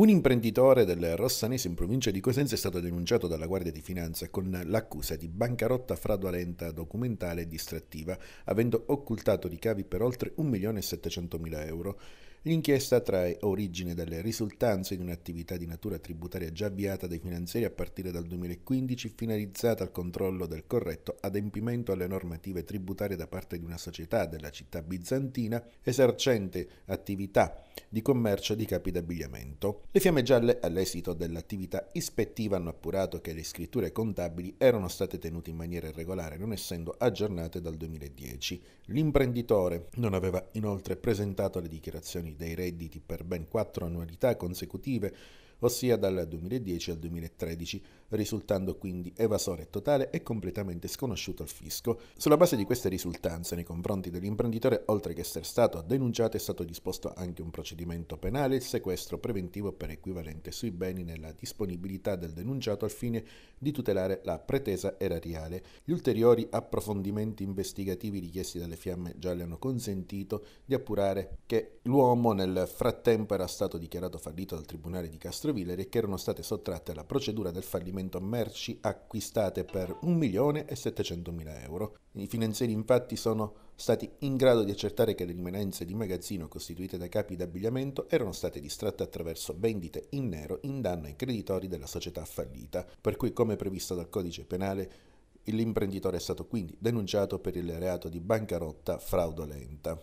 Un imprenditore del Rossanese in provincia di Cosenza è stato denunciato dalla Guardia di Finanza con l'accusa di bancarotta fraudolenta documentale e distrattiva, avendo occultato ricavi per oltre 1.700.000 euro. L'inchiesta trae origine dalle risultanze di un'attività di natura tributaria già avviata dai finanzieri a partire dal 2015 finalizzata al controllo del corretto adempimento alle normative tributarie da parte di una società della città bizantina esercente attività di commercio di capi d'abbigliamento. Le fiamme gialle all'esito dell'attività ispettiva hanno appurato che le scritture contabili erano state tenute in maniera irregolare non essendo aggiornate dal 2010. L'imprenditore non aveva inoltre presentato le dichiarazioni dei redditi per ben quattro annualità consecutive ossia dal 2010 al 2013, risultando quindi evasore totale e completamente sconosciuto al fisco. Sulla base di queste risultanze nei confronti dell'imprenditore, oltre che essere stato denunciato, è stato disposto anche un procedimento penale, il sequestro preventivo per equivalente sui beni nella disponibilità del denunciato al fine di tutelare la pretesa erariale. Gli ulteriori approfondimenti investigativi richiesti dalle fiamme gialle hanno consentito di appurare che l'uomo nel frattempo era stato dichiarato fallito dal Tribunale di Castro Villere che erano state sottratte alla procedura del fallimento merci acquistate per 1.700.000 euro. I finanzieri infatti sono stati in grado di accertare che le rimanenze di magazzino costituite da capi d'abbigliamento erano state distratte attraverso vendite in nero in danno ai creditori della società fallita, per cui come previsto dal codice penale L'imprenditore è stato quindi denunciato per il reato di bancarotta fraudolenta.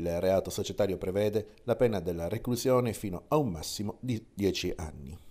Il reato societario prevede la pena della reclusione fino a un massimo di 10 anni.